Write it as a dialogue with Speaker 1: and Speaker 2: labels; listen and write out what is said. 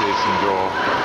Speaker 1: Jason Joel.